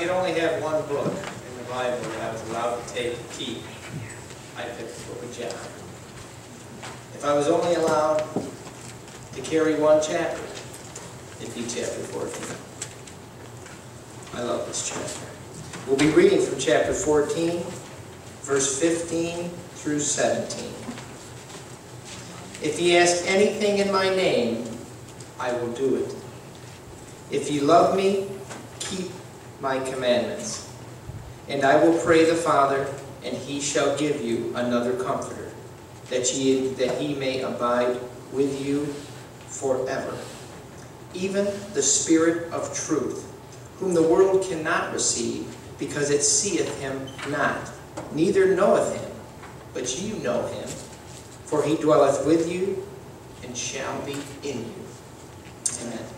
could only have one book in the Bible that I was allowed to take, and keep, I'd pick the book of John. If I was only allowed to carry one chapter, it'd be chapter 14. I love this chapter. We'll be reading from chapter 14, verse 15 through 17. If ye ask anything in my name, I will do it. If ye love me, keep my commandments. And I will pray the Father, and he shall give you another comforter, that, ye, that he may abide with you forever. Even the Spirit of truth, whom the world cannot receive, because it seeth him not, neither knoweth him, but you know him, for he dwelleth with you and shall be in you. Amen.